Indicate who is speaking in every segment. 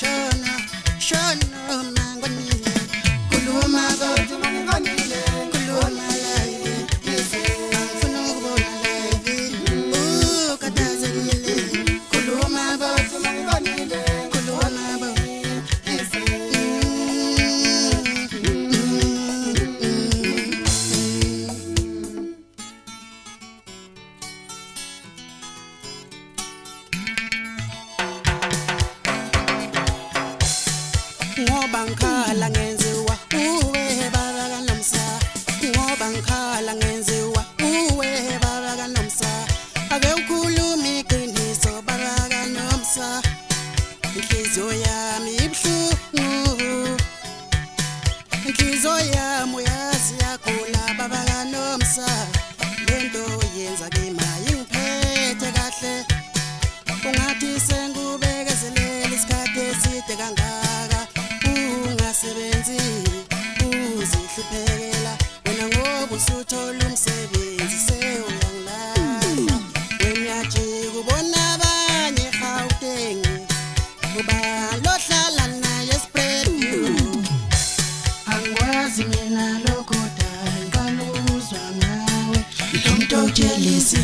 Speaker 1: Shona, Shona, Mangwanina, Kuluma, ngoba ngikhala ngenziwa. Uwe baba kanomsa ngoba ngikhala ngenziwa. Uwe baba kanomsa ake ukhuluma iqiniso baba kanomsa. Inhliziyo yami ibhlungu inhliziyo yami uyazi yagula baba kanomsa. Lento yenza kimi ayingiphethe kahle. Ungathi sengubekezelela isikhathi eside kangaka usuthola umsebenzi sewuyangilala wenyathi kubona abanye gauteng ubalohlala naye spread angikwazi mina lokho dala ngiqala ukuzwa ngawe. Ntomntojelisi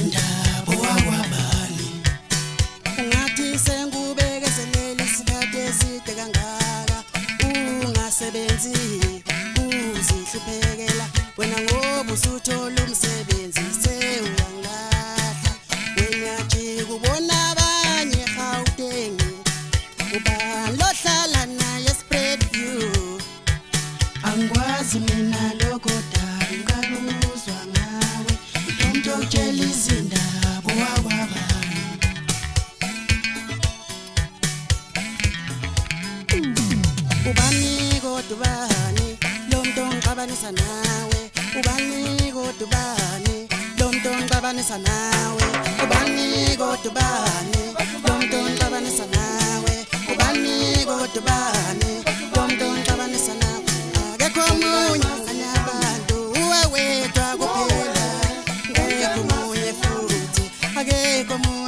Speaker 1: ubani kodwa ubani lo muntu ongixabanisa nawe. Ubani kodwa ubani lo muntu ongixabanisa nawe. Ubani kodwa ubani lo muntu ongixabanisa nawe. Ubani kodwa ubani lo muntu ongixabanisa nawe. Akekho omunye ngane abantu. Uwe wedwa kuphela ngekho omunye futhi. Akekho omunye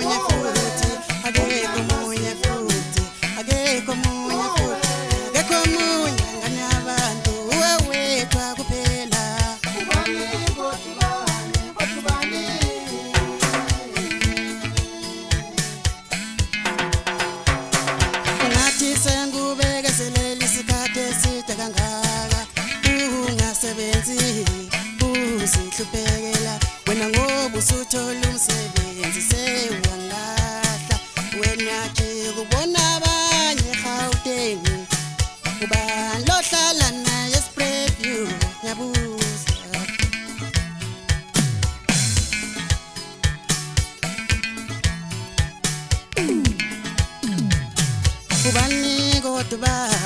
Speaker 1: ungasebenzi uzihluphekela. Wena ngoba usuthola umsebenzi sewuyangilahla wenyajika ubona abanye egauteng uba lohlala naye you ngiyabuza ubani kodwa ubani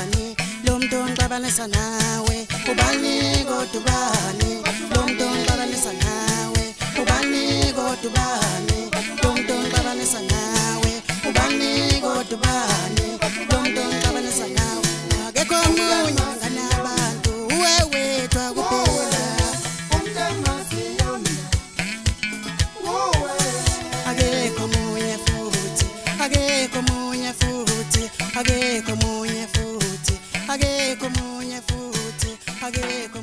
Speaker 1: ongixabanisa nawe ubani kodwa ubani lo mntu ongixabanisa nawe ubani kodwa ubani lo mntu ongixabanisa nawe ubani kodwa ubani lo mntu ongixabanisa nawe. Akekho omunye nganabantu uwewethwa kuphela akekho omunye futhi akekho omunye futhi akekho omunye futhi akekho omunye futhi akekho